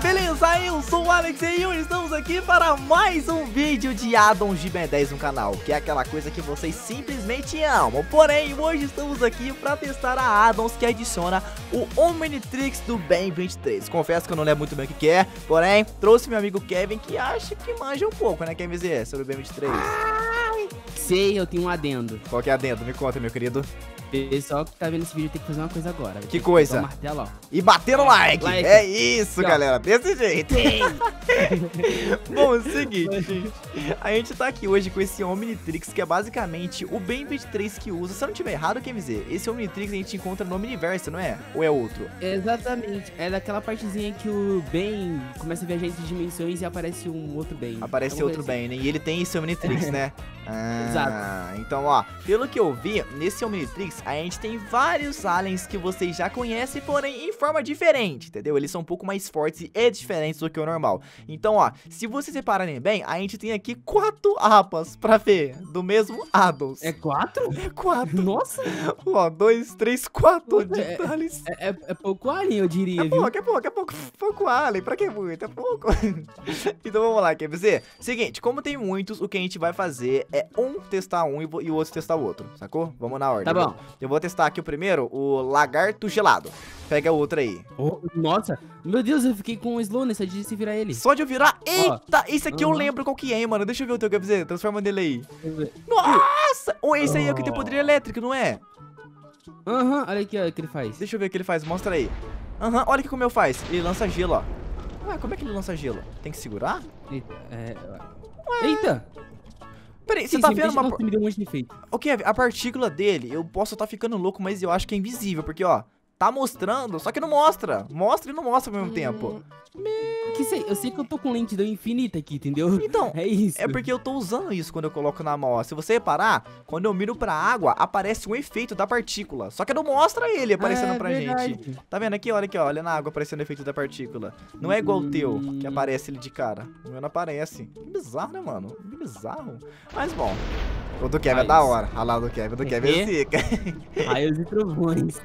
beleza? Eu sou o Alex e hoje estamos aqui para mais um vídeo de addons de Ben 10 no canal Que é aquela coisa que vocês simplesmente amam Porém, hoje estamos aqui para testar a addons que adiciona o Omnitrix do Ben 23 Confesso que eu não lembro muito bem o que, que é Porém, trouxe meu amigo Kevin que acha que manja um pouco, né Kevin Z, sobre o Ben 23 Sei, eu tenho um adendo. Qual que é adendo? Me conta, meu querido Pessoal que tá vendo esse vídeo tem que fazer uma coisa agora. Que coisa? Martelo, e bater no like. like. É isso, galera. Desse jeito. Bom, é o seguinte, gente. A gente tá aqui hoje com esse Omnitrix, que é basicamente o Ben 23 que usa. Se eu não tiver errado, quer dizer, esse Omnitrix a gente encontra no Omniverse, não é? Ou é outro? Exatamente. É daquela partezinha que o Ben começa a viajar entre dimensões e aparece um outro Ben. Aparece outro assim. Ben, né? E ele tem esse Omnitrix, né? Ah, Exato. Então, ó, pelo que eu vi, nesse Omnitrix, a gente tem vários aliens que vocês já conhecem, porém em forma diferente, entendeu? Eles são um pouco mais fortes e diferentes do que o normal. Então, ó, se vocês repararem bem, a gente tem aqui quatro apas pra ver do mesmo Addons. É quatro? É quatro. Nossa! Ó, dois, três, quatro detalhes. É, é, é, pouco alien, eu diria, é viu? Pouco, é pouco, é pouco, pouco alien. Pra que muito? É pouco. então vamos lá, quer dizer? Seguinte, como tem muitos, o que a gente vai fazer é um testar um e o outro testar o outro, sacou? Vamos na ordem. Tá bom. Eu vou testar aqui o primeiro, o lagarto gelado. Pega o outro aí. Oh, nossa, meu Deus, eu fiquei com o slow só de se virar ele. Só de eu virar? Eita, esse aqui eu lembro qual que é, mano. Deixa eu ver o teu dizer. Transforma nele aí. Nossa! Oh, esse aí é o que tem poder elétrico, não é? Aham, olha aqui ó, o que ele faz. Deixa eu ver o que ele faz, mostra aí. Aham, olha aqui como eu faz. Ele lança gelo, ó. Ué, como é que ele lança gelo? Tem que segurar? Eita, é... Eita! Peraí, você tá vendo uma... Me deu um monte de efeito. O que a partícula dele, eu posso estar tá ficando louco, mas eu acho que é invisível, porque, ó, tá mostrando, só que não mostra. Mostra e não mostra ao mesmo hum. tempo. Que sei, eu sei que eu tô com lentidão infinita aqui, entendeu? Então, é isso. É porque eu tô usando isso quando eu coloco na mão. Se você reparar, quando eu miro pra água, aparece um efeito da partícula. Só que não mostra ele aparecendo é, pra verdade. gente. Tá vendo aqui? Olha aqui, ó. Olha na água aparecendo o efeito da partícula. Não é igual o teu, que aparece ele de cara. O meu não aparece. Que bizarro, né, mano? Que bizarro. Mas bom. O do Kevin é da hora. Olha lá o do Kevin. O do Kevin é zica. Raios e trovões.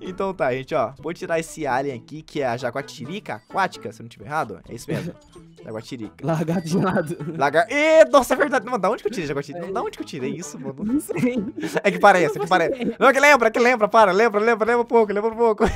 então tá, gente, ó. Vou tirar esse alien aqui, que é a jaguatirica aquática, se eu não tiver errado. É isso mesmo. Jaguatirica. Lagarto gelado. Lagar... Ê, nossa, é verdade. Mano, da onde que eu tirei jaguatirica? É. Da onde que eu tirei isso, mano? Não sei. É que parece, é que parece. Não, é que lembra, é que lembra, para. Lembra, lembra, lembra um pouco, lembra um pouco.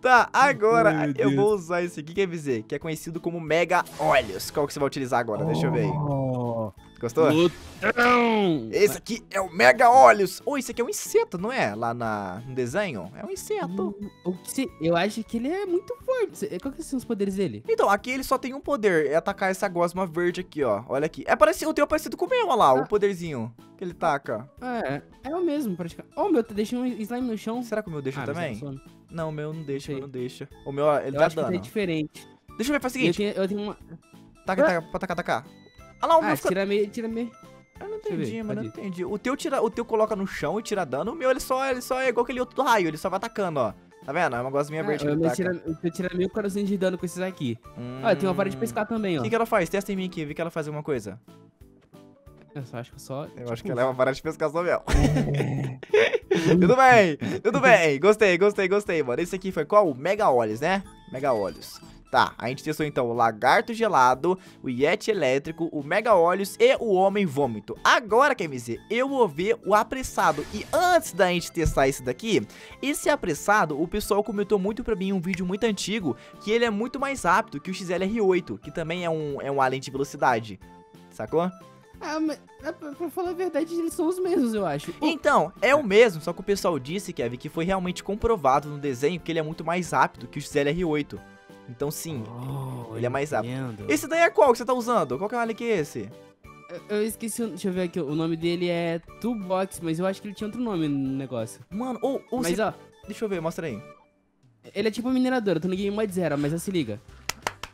tá, agora eu vou usar esse aqui, quer dizer, que é conhecido como Mega Olhos. Qual que você vai utilizar agora? Deixa eu ver aí. Oh. Gostou? Lutão. Esse aqui é o Mega Olhos. Ou oh, esse aqui é um inseto, não é? Lá na, no desenho. É um inseto. Hum, eu acho que ele é muito forte. Qual que são os poderes dele? Então, aqui ele só tem um poder. É atacar essa gosma verde aqui, ó. Olha aqui. É parecido, o teu é parecido com o meu, olha lá. Ah. O poderzinho que ele taca. É, é o mesmo, praticamente. Oh, o meu deixa um slime no chão. Será que o meu deixa ah, também? Não, o meu não deixa, o meu não deixa. O meu, ele eu dá acho dano. Que é diferente. Deixa eu ver, faz o seguinte. Eu tenho, eu tenho uma... Taca, taca, pra tacar, tacar. Ah lá, o ah, meu tira meio, tira meio. Eu não entendi, mano, eu não entendi. O teu, tira, o teu coloca no chão e tira dano. O meu, ele só, ele só é igual aquele outro do raio. Ele só vai atacando, ó. Tá vendo? É uma gosminha ah, verde que ele tira, Eu tira meio coração de dano com esses aqui. Hum... Ah, tem uma vara de pescar também, ó. O que, que ela faz? Testa em mim aqui, vê que ela faz alguma coisa. Eu só acho que só. Eu tipo... acho que ela é uma vara de pescar só mesmo. tudo bem, tudo bem. Gostei, gostei, gostei, mano. Esse aqui foi qual? O Mega Olhos, né? Mega Olhos. Tá, a gente testou então o Lagarto Gelado, o Yeti Elétrico, o Mega Olhos e o Homem Vômito. Agora, dizer, eu vou ver o Apressado. E antes da gente testar esse daqui, esse Apressado, o pessoal comentou muito pra mim em um vídeo muito antigo, que ele é muito mais rápido que o XLR8, que também é um, é um alien de velocidade. Sacou? Ah, mas é, pra falar a verdade, eles são os mesmos, eu acho. Então, é o mesmo, só que o pessoal disse, Kevin, que foi realmente comprovado no desenho que ele é muito mais rápido que o XLR8. Então sim, oh, ele é mais rápido. Esse daí é qual que você tá usando? Qual que é que é esse? Eu, esqueci, deixa eu ver aqui, o nome dele é Toolbox, mas eu acho que ele tinha outro nome no negócio. Mano, ou... ou mas ó... Deixa eu ver, mostra aí. Ele é tipo um minerador, eu tô no Game Mode Zero, mas já se liga.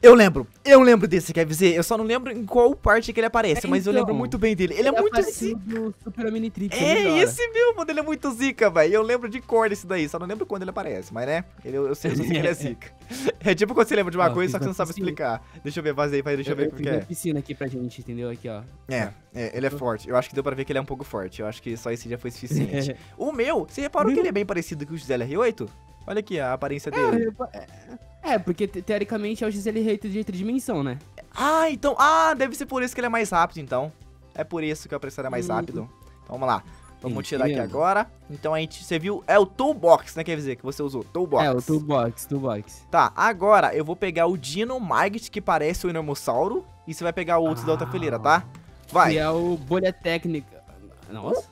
Eu lembro, eu lembro desse, quer dizer, eu só não lembro em qual parte que ele aparece, é, mas então, eu lembro então, muito bem dele. Ele, é ele é muito zica. Super Omnitrix, é, esse meu, mano, ele é muito zica, velho. Eu lembro de cor desse daí, só não lembro quando ele aparece, mas né, ele, eu, sei, eu sei que ele é zica. É tipo quando você lembra de uma ó, coisa, só que você não sabe explicar. Deixa eu ver, vazei, deixa eu, ver o que é. piscina aqui pra gente, entendeu? Aqui, ó. É, é, ele é forte. Eu acho que deu pra ver que ele é um pouco forte. Eu acho que só esse já foi suficiente. o meu, você reparou que ele é bem parecido com o XLR8? Olha aqui a aparência dele. É, é, porque te- teoricamente é o XL Hater de outra dimensão, né? Ah, então. Ah, deve ser por isso que ele é mais rápido, então. É por isso que o apressado é mais Hum. rápido. Então vamos lá. Vamos Entendo. tirar aqui agora. Então a gente. Você viu? É o Toolbox, né? Quer dizer, que você usou. Toolbox. É, o Toolbox, Toolbox. Tá, agora eu vou pegar o Dino Magnet, que parece o Enormossauro. E você vai pegar o outro da outra Ah. fileira, tá? Vai. Que é o Bolha Técnica. Nossa.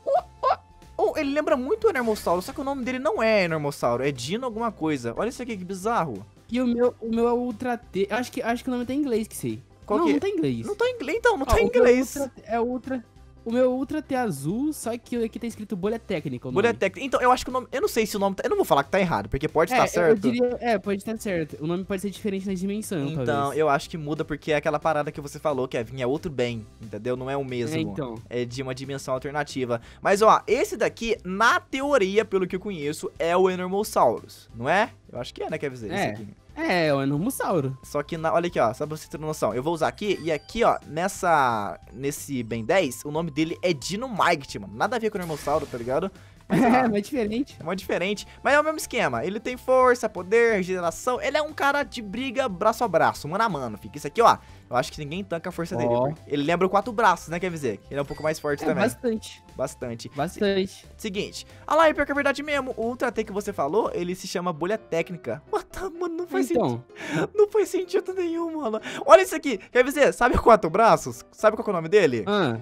Oh, ele lembra muito o Enormossauro, só que o nome dele não é Enormossauro, é Dino alguma coisa. Olha isso aqui, que bizarro. E o meu, o meu é Ultra T. Acho que, acho que o nome tá em inglês, que sei. Qual não, que é? não tá em inglês. Não tá em inglês, então, não Ó, tá em inglês. Ultra é Ultra. O meu Ultra T azul, só que aqui tá escrito Bolha Técnica. o Bolha técnica. Então, eu acho que o nome. Eu não sei se o nome tá. Eu não vou falar que tá errado, porque pode É, estar certo. Eu diria, é, pode estar certo. O nome pode ser diferente na dimensão, Então, talvez. eu acho que muda porque é aquela parada que você falou, Kevin, é outro bem, entendeu? Não é o mesmo. É, então. É de uma dimensão alternativa. Mas, ó, esse daqui, na teoria, pelo que eu conheço, é o Enormosaurus, não é? Eu acho que é, né, Kevin? Esse É. aqui. É, é o Enormossauro. Só que, na, olha aqui, ó, só pra você ter noção. Eu vou usar aqui, e aqui, ó, nessa, nesse Ben 10, o nome dele é Dino Might, mano. Nada a ver com o Enormossauro, tá ligado? É, mas diferente. é muito diferente, mas é o mesmo esquema. Ele tem força, poder, regeneração. Ele é um cara de briga braço a braço, mano a mano. Fica isso aqui, ó. Eu acho que ninguém tanca a força dele. Ó. porque Ele lembra o quatro braços, né, quer dizer? Ele é um pouco mais forte É, também. bastante. Bastante. Bastante. Seguinte. Ah lá, e pior que é verdade mesmo. O Ultra T que você falou, ele se chama bolha técnica. The, mano, não faz sentido. Então, Não faz sentido nenhum, mano. Olha isso aqui. Quer dizer, sabe o quatro braços? Sabe qual é o nome dele? ah,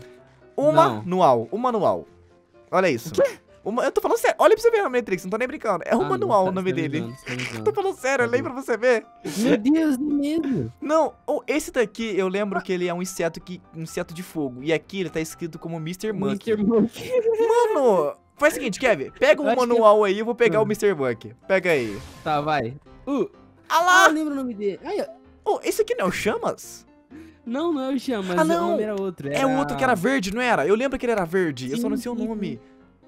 O não. manual. O manual. Olha isso. Uma, eu tô falando sério. Olha pra você ver, Matrix. Não tô nem brincando. É o ah, manual tá- o nome tá dele. zoando, tá. Tô falando sério, Tá lembra pra você ver? Meu Deus, não mesmo. Não, oh, esse daqui eu lembro que ele é um inseto que um inseto de fogo. E aqui ele tá escrito como Mr. Monkey. Mr. Monkey. Mano, faz o seguinte, Kevin. Pega Eu o que- manual aí, eu vou pegar Ah. o Mr. Monkey. Pega aí. Tá, vai. Uh, Ah ah, lá! eu lembro o nome dele. Ai, ó. Oh, esse aqui não é o Chamas? não, não é o Chamas. Ah, não. O nome era outro. É o outro que era verde, não era? Eu lembro que ele era verde. eu só não sei o Sim, sim, nome.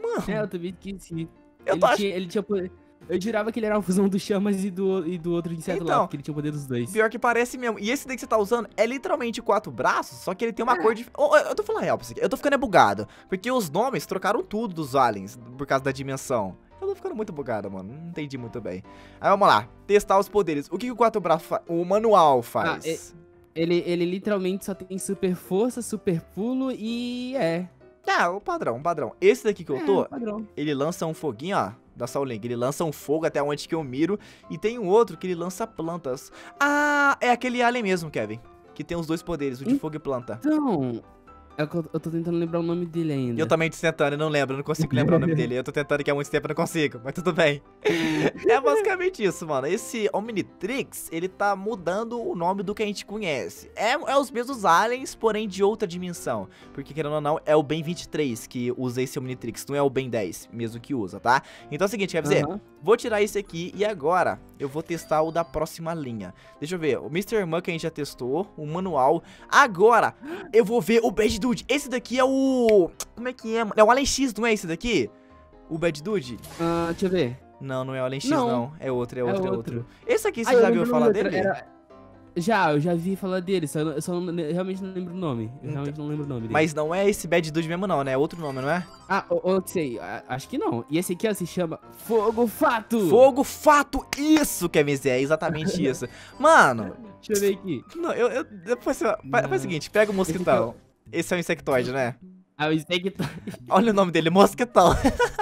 Mano, É, eu também esqueci. eu ele, tô tinha, ele tinha poder... Eu jurava que ele era uma fusão do Chamas e do, e do outro inseto Então. lá, porque ele tinha o poder dos dois. Pior que parece mesmo. E esse daí que você tá usando é literalmente quatro braços, só que ele tem uma cor de. Oh, eu tô falando real pra você. Eu tô ficando é bugado. Porque os nomes trocaram tudo dos aliens por causa da dimensão. Eu tô ficando muito bugado, mano. Não entendi muito bem. Aí vamos lá. Testar os poderes. O que, que o quatro braços faz? O manual faz. Ah, Ele, ele literalmente só tem super força, super pulo e é. Ah, o padrão, o padrão. Esse daqui que eu é, tô, padrão. ele lança um foguinho, ó. Da Soul Link. Ele lança um fogo até onde que eu miro. E tem um outro que ele lança plantas. Ah, é aquele alien mesmo, Kevin. Que tem os dois poderes, o de Hum? fogo e planta. Então, é eu, eu tô tentando lembrar o nome dele ainda. Eu também tô tentando, eu não lembro, eu não consigo lembrar o nome dele. Eu tô tentando aqui há muito tempo, eu não consigo, mas tudo bem. É basicamente isso, mano. Esse Omnitrix, ele tá mudando o nome do que a gente conhece. É, é os mesmos aliens, porém de outra dimensão. Porque, querendo ou não, é o Ben 23 que usa esse Omnitrix, não é o Ben 10 mesmo que usa, tá? Então é o seguinte, quer dizer, Aham. Vou tirar esse aqui e agora eu vou testar o da próxima linha. Deixa eu ver, o Mr. Monk a gente já testou, o manual. Agora eu vou ver o Bad Dude. Esse daqui é o... Como é que é? mano? É o Alien X, não é esse daqui? O Bad Dude? Ah, deixa eu ver. Não, não é o Alien X, não. Não. É outro, é É outro, é outro. outro. Esse aqui, você já viu falar dele? era- Já, eu já vi falar dele, só, eu não- eu só não- realmente não lembro o nome. Eu Então- realmente não lembro o nome dele. Mas não é esse Bad Dude mesmo não, né? É outro nome, não é? Ah, eu, eu sei, acho que não. E esse aqui ó, se chama Fogo Fato. Fogo Fato, isso, Kevin Zé, é exatamente isso. Mano, Deixa eu ver aqui. não, eu, eu depois você, faz, faz o seguinte, pega o mosquitão. Esse é um insectoide, né? Ah, o tá... Olha o nome dele,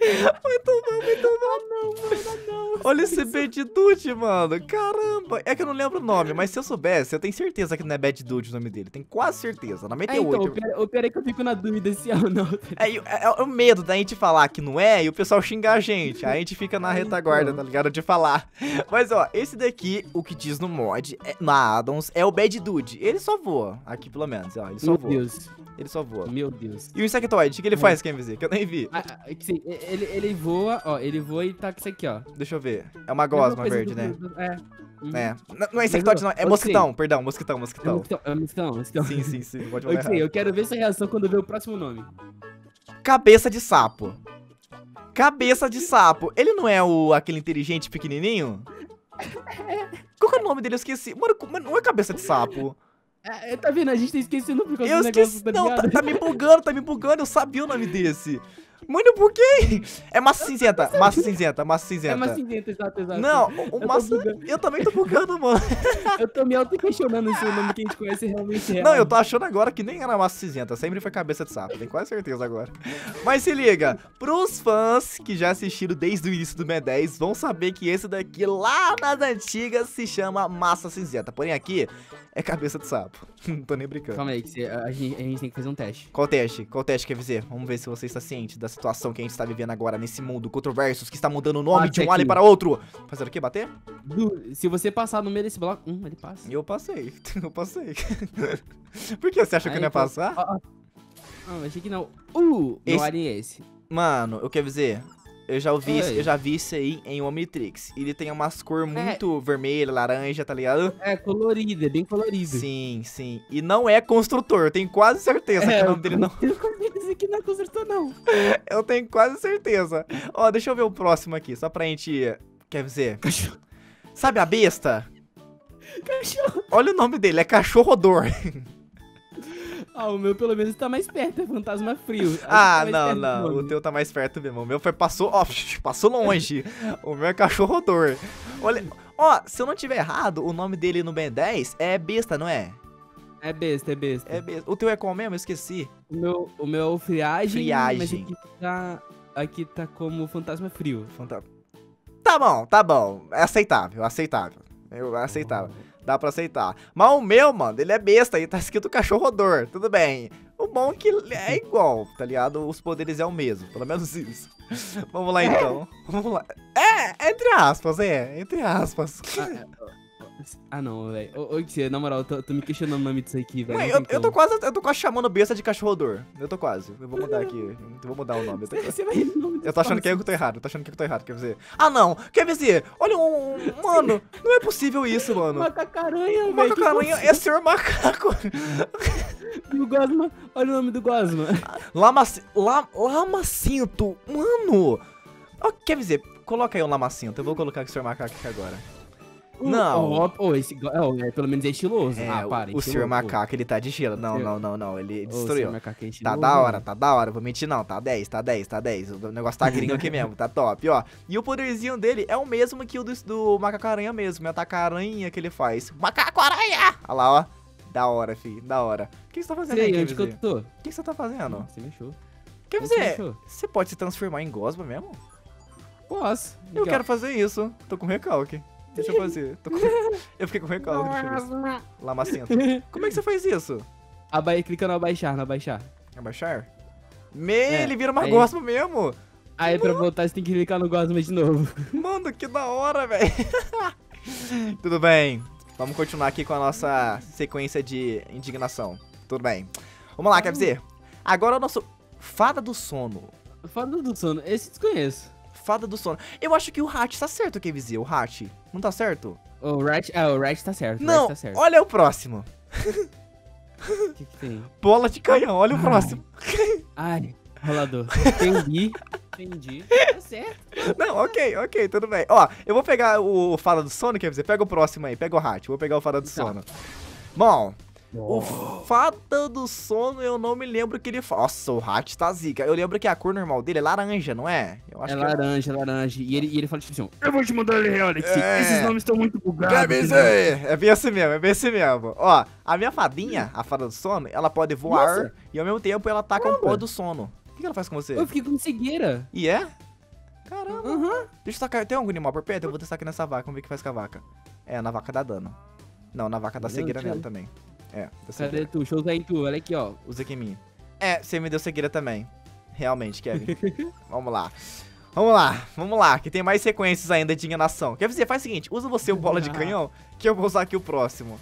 Mosquetão. Ah, não, mano, não. Olha esse Bad Dude, mano. Caramba. É que eu não lembro o nome, mas se eu soubesse, eu tenho certeza que não é Bad Dude o nome dele. Tenho quase certeza. Na É, então, o 98. pior, o pior é que eu fico na dúvida se é ou não. É, é- é o medo da gente falar que não é e o pessoal xingar a gente. Aí a gente fica na É, retaguarda, então. tá ligado? De falar. Mas ó, esse daqui, o que diz no mod, é- na Addons, é o Bad Dude. Ele só voa. Aqui pelo menos, ó. Ele só Meu voa. Deus, Ele só voa. meu Deus. E o Insectoide, o que ele faz, quem dizer? Que eu nem vi. Ah, ah, que sim, ele, ele voa, ó, ele voa e tá com isso aqui, ó. Deixa eu ver. É uma gosma verde, do- né? do- É. Uhum. É. N- Não é insectoide, não. É eu mosquitão, perdão. Mosquitão, É mosquitão. mosquitão, é mosquitão, mosquitão. Sim, sim, sim. Pode sei, errado. eu quero ver sua reação quando ver o próximo nome. Cabeça de sapo. Cabeça de sapo. Ele não é o aquele inteligente pequenininho? Qual que é o nome dele? Eu esqueci. Mano, não é cabeça de sapo. É, tá vendo? A gente tá esquecendo por causa Eu do negócio, esqueci. tá Não, tá, tá me bugando, tá me bugando. Eu sabia o nome desse. Mano, por quê? É massa cinzenta, massa cinzenta, massa cinzenta. É uma cinzenta, exato, exato. Não, o, tô massa. Eu também tô bugando, mano. Eu tô me auto-questionando se o nome que a gente conhece realmente é. Não, eu tô achando agora que nem era massa cinzenta, sempre foi cabeça de sapo, tenho quase certeza agora. Mas se liga, pros fãs que já assistiram desde o início do Ben 10, vão saber que esse daqui lá nas antigas se chama massa cinzenta. Porém aqui é cabeça de sapo. Não tô nem brincando. Calma aí, que você- a, gente, a gente tem que fazer um teste. Qual teste? Qual teste quer dizer? Vamos ver se você está ciente da situação que a gente está vivendo agora nesse mundo controversos que está mudando o nome Bate de um aqui. alien para outro. Fazer o quê? Bater? Du, se você passar no meio desse bloco. Hum, ele passa. Eu passei. Eu passei. Por que você acha que eu não ia Aí, pô. passar? Ah, eu achei que não. Uh, Esse- alien é esse. Mano, eu quero dizer, eu já ouvi eu já vi isso aí em Omnitrix. Ele tem umas cor muito vermelha, laranja, tá ligado? É colorido, é bem colorido. Sim, sim. E não é construtor, eu tenho quase certeza que É, o nome dele não. Eu confio que esse aqui não é construtor, não. Eu tenho quase certeza. Ó, deixa eu ver o próximo aqui, só pra gente. Quer dizer. Cachorro. Sabe a besta? Cachorro. Olha o nome dele, é cachorrodor. Ah, o meu pelo menos tá mais perto, é fantasma frio. Que Ah, tá não, não. O teu tá mais perto mesmo. O meu foi passou, ó, passou longe. o meu é cachorrodor. Olha, ó, se eu não tiver errado, o nome dele no Ben 10 é besta, não é? É besta, é besta. É besta. O teu é qual mesmo? Eu esqueci. O meu, o meu é o friagem, Friagem. mas aqui tá, aqui tá como fantasma frio. Fanta- Tá bom, tá bom. É aceitável, aceitável. Eu, é aceitável. Dá pra aceitar. Mas o meu, mano, ele é besta aí, tá escrito cachorrodor. Tudo bem. O bom é que é igual, tá ligado? Os poderes é o mesmo, pelo menos isso. Vamos lá então. Vamos lá. É, entre aspas, é. Entre aspas. Ah, não, velho. Ô, ô, Xia, na moral, eu tô, tô me questionando o nome disso aqui, velho. Eu, eu tô quase, eu tô quase chamando besta de cachorrodor. Eu tô quase. Eu vou mudar aqui. Eu vou mudar o nome. Eu tô, Você vai nome eu tô achando que é eu que tô errado. Eu tô achando que eu tô errado. Quer dizer. Ah, não. Quer dizer. Olha um. Mano, não é possível isso, mano. Macacaranha, O velho. macacaranha é senhor macaco. Do Gosma. Olha o nome do Gosma. Lamacinto. La, lamacinto. Mano. Quer dizer, coloca aí um lamacinto. Eu vou colocar o senhor macaco aqui agora. Não. Ó, esse, é, pelo menos é estiloso. É, ah, para. o, o senhor estiloso, macaco, ele tá de gelo. Não, não, não, não. Ele destruiu. macaco é Tá da hora, mano. tá da hora. Vou mentir não, tá 10, tá 10, tá 10. O negócio tá gringo aqui mesmo, tá top, ó. E o poderzinho dele é o mesmo que o do, do macaco-aranha mesmo. É atacar aranha que ele faz. Macaco-aranha! Olha lá, ó. Da hora, fi, da hora. O que você tá fazendo Sei, aí, onde que eu tô? O que você tá fazendo? Você me achou. Quer dizer, você pode se transformar em gosma mesmo? Posso. Eu quero fazer isso. Tô com recalque. Deixa eu fazer. Com- Eu fiquei com recalque. Lamacento. Como é que você faz isso? Aba... Clica no abaixar, no abaixar. Abaixar? Me, É, ele vira uma aí- gosma mesmo. Aí pra voltar você tem que clicar no Gosma de novo. Mano, que da hora, velho. Tudo bem. Vamos continuar aqui com a nossa sequência de indignação. Tudo bem. Vamos lá, quer dizer. Agora o nosso Fada do Sono. Fada do sono, esse desconheço. Fada do Sono. Eu acho que o Hat tá certo, dizer, o Hat. Não tá certo? O Rat, ah, o Rat tá certo. Não, tá certo. olha o próximo. O que que tem? Bola de canhão, olha o próximo. Ai, rolador. Entendi. Entendi. Tá certo. Não, ok, ok, tudo bem. Ó, eu vou pegar o Fada do Sono, quer dizer, pega o próximo aí, pega o Hat. Vou pegar o Fada do Tá. Sono. Bom, O Fada do Sono, eu não me lembro que ele fala. Nossa, o Hat tá zica. Eu lembro que a cor normal dele é laranja, não é? Eu É que laranja, laranja. E ele, e ele fala tipo assim, eu vou te mandar ele reality. É. Esses nomes estão muito bugados. É bem, aí. é bem assim mesmo, é bem assim mesmo. Ó, a minha fadinha, a fada do sono, ela pode voar Nossa. e ao mesmo tempo ela taca um Caramba. pó do sono. O que ela faz com você? Eu fiquei com cegueira. E é? Caramba. Aham. Deixa eu tacar. Tem algum animal por perto? Eu vou testar aqui nessa vaca. Vamos ver o que faz com a vaca. É, na vaca dá dano. Não, na vaca dá cegueira nela também. É, Cadê tu? Deixa eu usar em tu. Olha aqui, ó. Usa aqui em mim. É, você me deu cegueira também. Realmente, Kevin. vamos lá. Vamos lá, vamos lá, que tem mais sequências ainda de enganação. Quer dizer, faz o seguinte, usa você o bola de canhão, que eu vou usar aqui o próximo.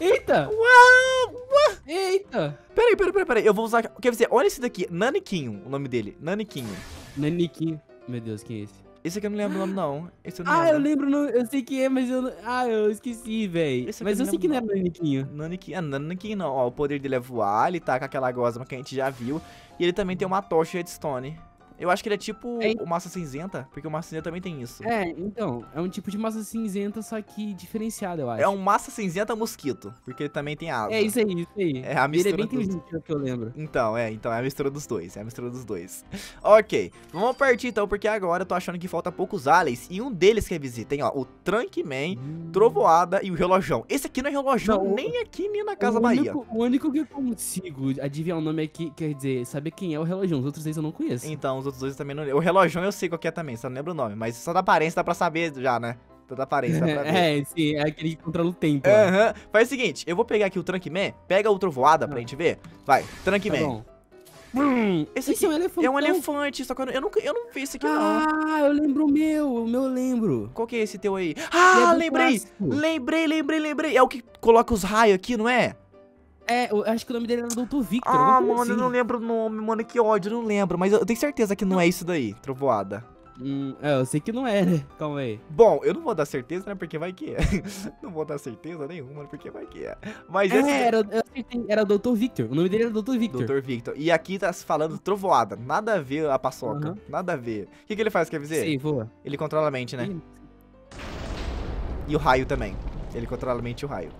Eita! Uau! Eita! Peraí, peraí, peraí, peraí, eu vou usar... Quer dizer, olha esse daqui, Naniquinho, o nome dele, Naniquinho. Naniquinho. Meu Deus, quem é esse? Esse aqui eu não lembro o nome, não. Esse eu não Ah, eu lembro. lembro, no- eu sei que é, mas eu. Ah, eu esqueci, velho. Mas eu sei que não lembro, era Naniquinho. Naniquinho, ah, Naniquinho não, ó, o poder dele é voar, ele tá com aquela gosma que a gente já viu, e ele também tem uma tocha de redstone. Eu acho que ele é tipo É. o massa cinzenta, porque o massa cinzenta também tem isso. É, então, é um tipo de massa cinzenta, só que diferenciado, eu acho. É um massa cinzenta mosquito, porque ele também tem asa. É isso aí, isso aí. É a Ele é mistura bem dos- inteligente, pelo que eu lembro. Então, é, então é a mistura dos dois, é a mistura dos dois. ok, vamos partir então, porque agora eu tô achando que falta poucos aliens, e um deles quer visita, tem ó, o Trunkman, Trovoada e o Relojão. Esse aqui não é Relojão Não, o- nem aqui, nem na Casa o Bahia. único, o único que eu consigo adivinhar o nome aqui, quer dizer, saber quem é o relógio. Os outros dois eu não conheço. Então, os outros dois eu também não... O Relojão eu sei qual é também, só não lembro o nome, mas só da aparência dá pra saber já, né? Só da aparência dá pra ver. é, sim, é aquele que controla o tempo. ó. Aham. Faz o seguinte, eu vou pegar aqui o Trunkman, pega o Trovoada pra Ah. gente ver. Vai, Tá Trunkman. bom. Hum, Esse esse é um elefante. é um elefante, só que eu não, eu não, eu não vi esse aqui não. Ah, eu lembro o meu, o meu eu lembro. Qual que é esse teu aí? Ah, é do lembrei! clássico. Lembrei, lembrei, lembrei. É o que coloca os raios aqui, não é? É, eu acho que o nome dele era Dr. Victor. Ah, mano, coisa eu não assim. lembro o nome, mano, que ódio, eu não lembro. Mas eu tenho certeza que não é isso daí, trovoada. Hum, é, eu sei que não é, né? Calma aí. Bom, eu não vou dar certeza, né, porque vai que é. não vou dar certeza nenhuma, porque vai que é. Mas esse... É, era, eu acertei, era o Dr. Victor. O nome dele era Dr. Victor. Dr. Victor. E aqui tá se falando trovoada. Nada a ver a paçoca. Aham. Nada a ver. O que, que ele faz, quer dizer? Sei, voa. Ele controla a mente, né? Ih, E o raio também. Ele controla a mente e o raio.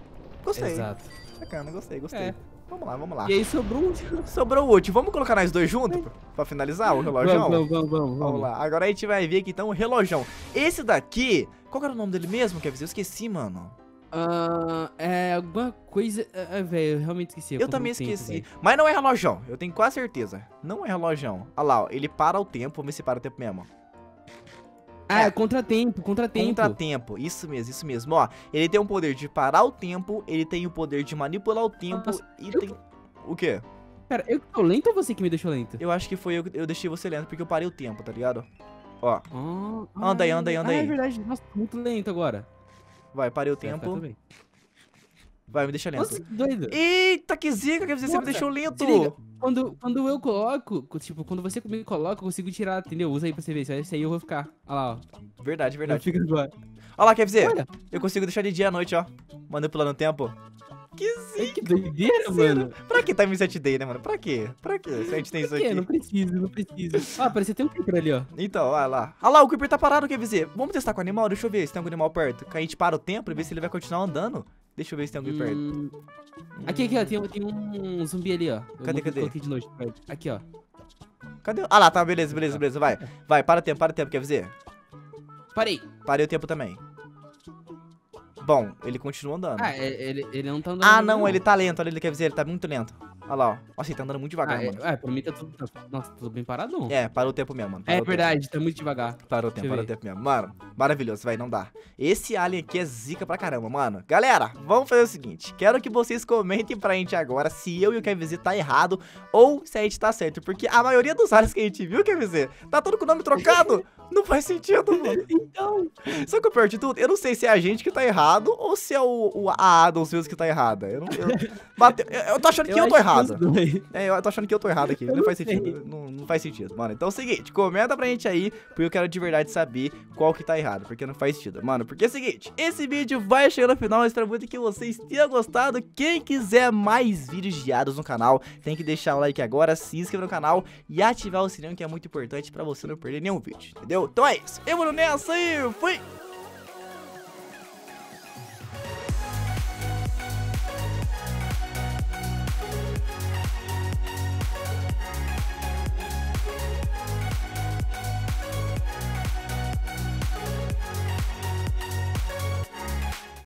Gostei. Exato. Bacana, gostei, gostei. É. Vamos lá, vamos lá. E aí sobrou um. Sobrou o último. Vamos colocar nós dois juntos pra- finalizar o relojão? Vamos, vamos, vamos, Vamos lá. Agora a gente vai ver aqui então o relojão. Esse daqui. Qual era o nome dele mesmo, Kevin? Eu esqueci, mano. Ah, é alguma coisa. É, velho, eu realmente esqueci. Eu também tempo, esqueci. Mas não é relojão. Eu tenho quase certeza. Não é relojão. Olha lá, ó. Ele para o tempo. Vamos ver se para o tempo mesmo. Ah, É. é contratempo, contratempo. Contratempo. Isso mesmo, isso mesmo. Ó, ele tem o poder de parar o tempo. Ele tem o poder de manipular o tempo. Nossa, e eu- tem. O quê? Pera, eu que tô lento ou você que me deixou lento? Eu acho que foi eu que eu deixei você lento porque eu parei o tempo, tá ligado? Ó, Ah, Anda aí, anda aí, anda ah, aí. É verdade, nossa, muito lento agora. vai, parei o ficar tempo. tudo bem. Vai, me deixa lento. Nossa, que doido. Eita, que zica, quer dizer, você me Nossa, deixou lento. Quando, quando eu coloco, co- tipo, quando você me coloca, eu consigo tirar, entendeu? Usa aí pra você ver. Se esse aí eu vou ficar. Olha lá, ó. Verdade, verdade. Agora. Olha lá, quer dizer, Olha, eu consigo deixar de dia à noite, ó. Manipulando o tempo. Que zica. que doideira, mano. Pra que time 7 day, né, mano? Pra quê? Pra quê? Se a gente tem isso aqui. Não precisa, não precisa. Ah, parece que tem um creeper ali, ó. Então, olha lá. Olha lá, o Creeper tá parado, quer dizer. Vamos testar com o animal? Deixa eu ver se tem algum animal perto. Que a gente para o tempo e vê se ele vai continuar andando. Deixa eu ver se tem alguém perto. Hum, Aqui, aqui, ó. Tem, tem um zumbi ali, ó. Eu Cadê, não cadê? Coloquei de perto. Aqui, ó. Cadê? Ah lá, tá, beleza, beleza, beleza. Vai, vai, para o tempo, para o tempo, quer dizer. Parei. Parei o tempo também. Bom, ele continua andando. Ah, é- ele, ele não tá andando. Ah, não, ele tá lento, olha, ele quer dizer, ele tá muito lento. Olha lá, ó. Nossa, ele tá andando muito devagar, Ah, é, mano. é, pra mim tá tudo. tá- Nossa, tudo bem parado, não. É, parou o tempo mesmo, mano. É parou tempo. verdade, tá muito devagar. Parou o tempo, parou o tempo mesmo. Mano, maravilhoso, vai, não dá. Esse alien aqui é zica pra caramba, mano. Galera, vamos fazer o seguinte. Quero que vocês comentem pra gente agora se eu e o KVZ tá errado ou se a gente tá certo. Porque a maioria dos aliens que a gente viu, KVZ, tá todo com o nome trocado. Não faz sentido, mano. Então. Só que o pior de tudo, eu não sei se é a gente que tá errado ou se é o, o a Adams mesmo que tá errada. Eu não. Eu, bateu- eu, eu tô achando que eu, tô acho que errado. É, eu tô achando que eu tô errado aqui. Eu Não, não faz sei. sentido. Não, não faz sentido, mano. Então é o seguinte, comenta pra gente aí, porque eu quero de verdade saber qual que tá errado, porque não faz sentido. Mano, porque é o seguinte, esse vídeo vai chegando ao final, eu espero muito que vocês tenham gostado. Quem quiser mais vídeos guiados no canal, tem que deixar o like agora, se inscrever no canal e ativar o sininho que é muito importante pra você não perder nenhum vídeo, entendeu? Então é isso. Eu vou nessa e fui!